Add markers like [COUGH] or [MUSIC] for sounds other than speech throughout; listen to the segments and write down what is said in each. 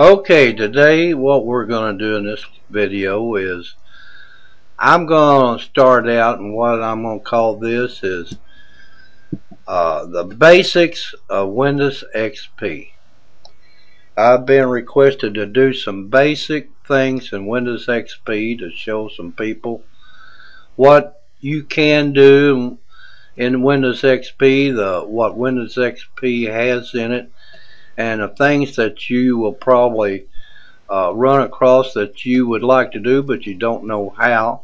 Okay, today what we're going to do in this video is I'm going to start out and what I'm going to call this is uh, the basics of Windows XP. I've been requested to do some basic things in Windows XP to show some people what you can do in Windows XP, the what Windows XP has in it and the things that you will probably uh, run across that you would like to do but you don't know how.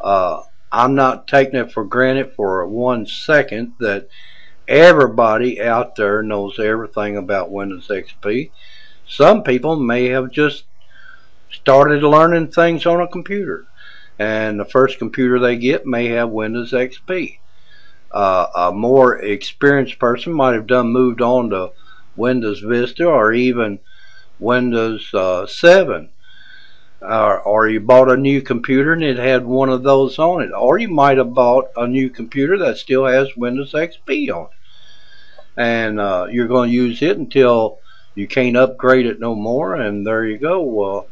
Uh, I'm not taking it for granted for one second that everybody out there knows everything about Windows XP. Some people may have just started learning things on a computer and the first computer they get may have Windows XP. Uh, a more experienced person might have done moved on to Windows Vista or even Windows uh, 7 or, you bought a new computer and it had one of those on it. Or you might have bought a new computer that still has Windows XP on it. And uh, you're going to use it until you can't upgrade it no more and there you go. Well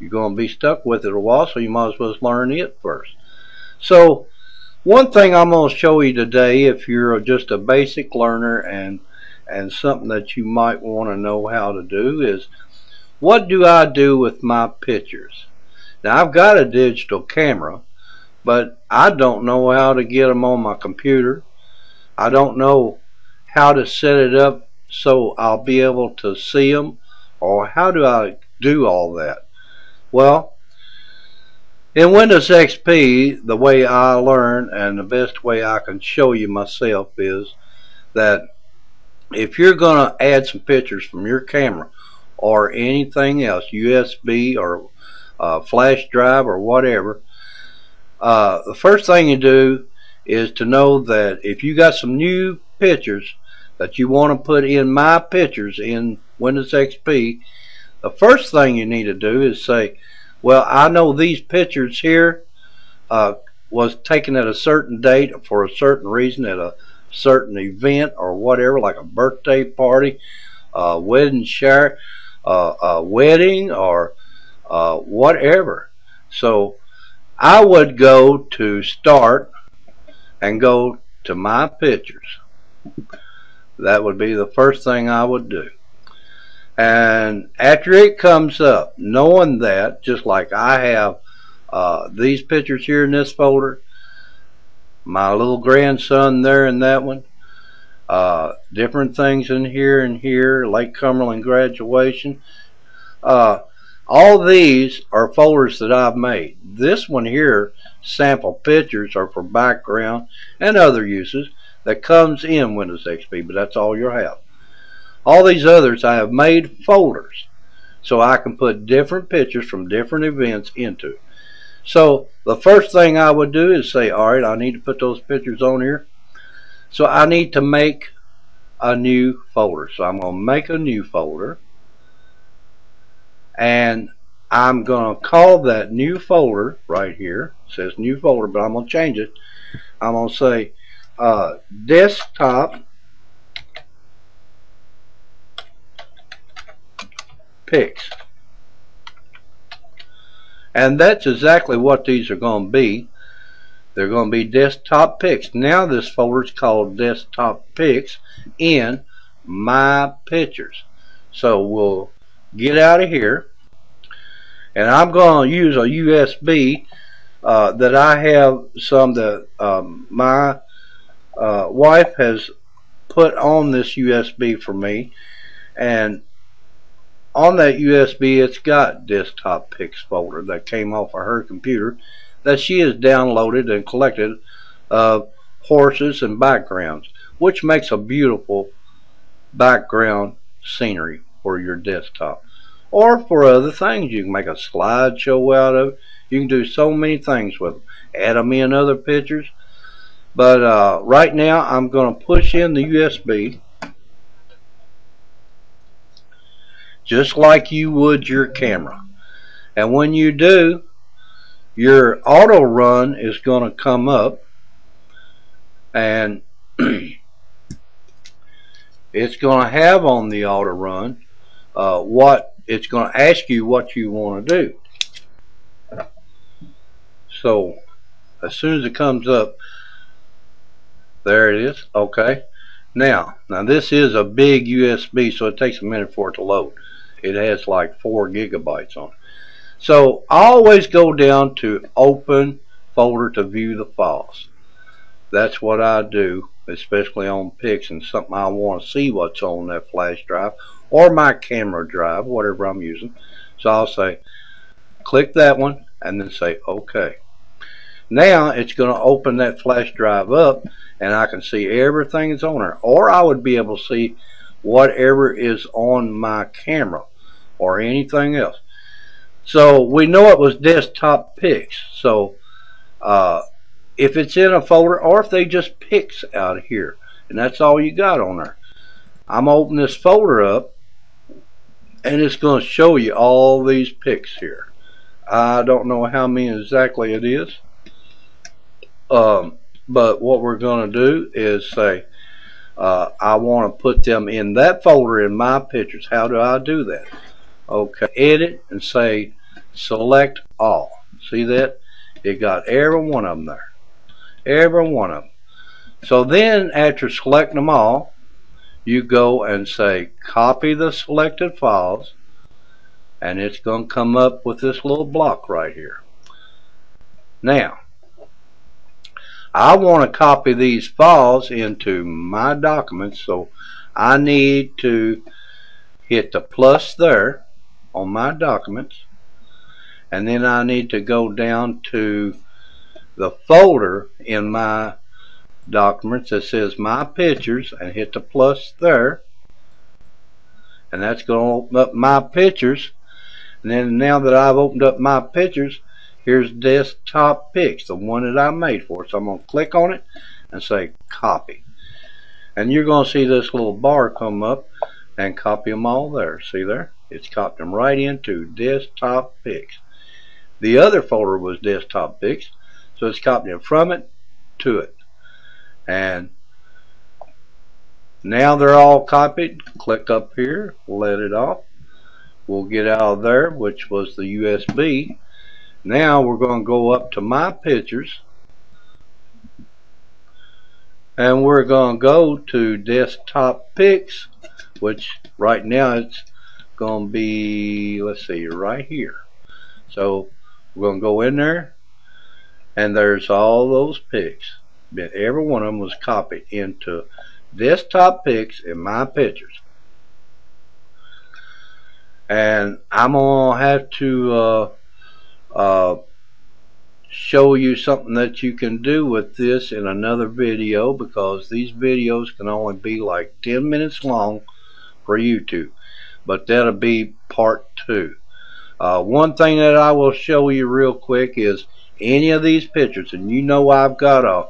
you're going to be stuck with it a while so you might as well learn it first. So one thing I'm going to show you today if you're just a basic learner and and something that you might want to know how to do is what do I do with my pictures? Now I've got a digital camera but I don't know how to get them on my computer. I don't know how to set it up so I'll be able to see them or how do I do all that? Well in Windows XP the way I learn and the best way I can show you myself is that if you're going to add some pictures from your camera or anything else, USB or uh, flash drive or whatever, uh, the first thing you do is to know that if you got some new pictures that you want to put in my pictures in Windows XP, the first thing you need to do is say, well, I know these pictures here uh, was taken at a certain date for a certain reason at a certain event or whatever, like a birthday party, a wedding shower, a wedding, or uh, whatever. So I would go to start and go to my pictures. That would be the first thing I would do. And after it comes up, knowing that, just like I have uh, these pictures here in this folder, my little grandson there in that one. Uh, different things in here and here, Lake Cumberland graduation. Uh, all these are folders that I've made. This one here, sample pictures, are for background and other uses that comes in Windows XP, but that's all you'll have. All these others I have made folders so I can put different pictures from different events into. So the first thing I would do is say, all right, I need to put those pictures on here. So I need to make a new folder. So I'm going to make a new folder. And I'm going to call that new folder right here. It says new folder, but I'm going to change it. I'm going to say uh, desktop pics. And that's exactly what these are going to be. They're going to be desktop pics. Now this folder is called desktop pics in my pictures. So we'll get out of here. And I'm going to use a USB uh, that I have some that um, my uh, wife has put on this USB for me. And on that USB it's got desktop pics folder that came off of her computer that she has downloaded and collected of horses and backgrounds which makes a beautiful background scenery for your desktop. Or for other things you can make a slideshow out of you can do so many things with them. Add them in other pictures. But uh, right now I'm going to push in the USB just like you would your camera. And when you do, your auto run is going to come up and [CLEARS THROAT] it's going to have on the auto run uh, what it's going to ask you what you want to do. So as soon as it comes up, there it is. Okay. Now, now this is a big USB, so it takes a minute for it to load. It has like four gigabytes on it. So always go down to open folder to view the files. That's what I do, especially on pics and something I want to see what's on that flash drive or my camera drive, whatever I'm using. So I'll say, click that one and then say OK. Now it's going to open that flash drive up and I can see everything that's on there. Or I would be able to see whatever is on my camera or anything else. So we know it was desktop pics. So uh, if it's in a folder or if they just pics out of here and that's all you got on there. I'm opening this folder up and it's going to show you all these pics here. I don't know how many exactly it is. Um, but what we're going to do is say, uh, I want to put them in that folder in my pictures. How do I do that? Okay, edit and say select all. See that? It got every one of them there. Every one of them. So then after selecting them all, you go and say copy the selected files and it's going to come up with this little block right here. Now, I want to copy these files into my documents so I need to hit the plus there on my documents and then I need to go down to the folder in my documents that says my pictures and hit the plus there and that's going to open up my pictures and then now that I've opened up my pictures here's desktop pics, the one that I made for. So I'm going to click on it and say copy. And you're going to see this little bar come up and copy them all there. See there? It's copied them right into desktop pics. The other folder was desktop pics, so it's copying from it to it. And now they're all copied. Click up here, let it off. We'll get out of there, which was the USB, now we're going to go up to my pictures and we're going to go to desktop pics which right now it's going to be let's see right here. So we're going to go in there and there's all those pics every one of them was copied into desktop pics in my pictures. And I'm gonna have to uh, uh, show you something that you can do with this in another video because these videos can only be like 10 minutes long for YouTube but that'll be part two uh, one thing that I will show you real quick is any of these pictures and you know I've got a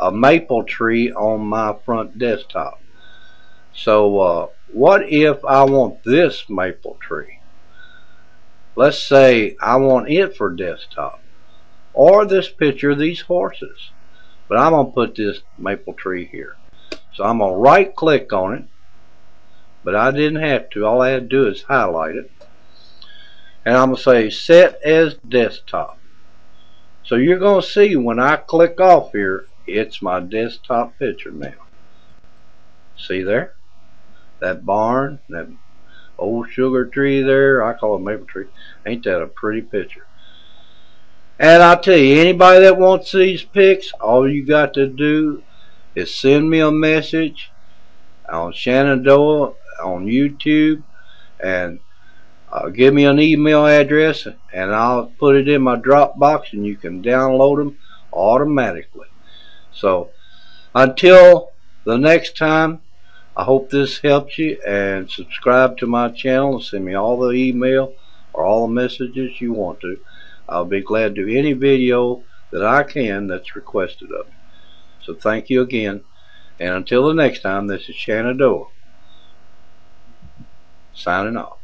a maple tree on my front desktop so uh, what if I want this maple tree Let's say I want it for desktop. Or this picture of these horses. But I'm going to put this maple tree here. So I'm going to right click on it. But I didn't have to. All I had to do is highlight it. And I'm going to say set as desktop. So you're going to see when I click off here, it's my desktop picture now. See there? That barn, that old sugar tree there. I call it maple tree. Ain't that a pretty picture? And I'll tell you, anybody that wants these pics, all you got to do is send me a message on Shanadoia on YouTube and uh, give me an email address and I'll put it in my Dropbox and you can download them automatically. So until the next time, I hope this helps you and subscribe to my channel and send me all the email or all the messages you want to. I'll be glad to do any video that I can that's requested of me. So thank you again. And until the next time, this is Shanadoia signing off.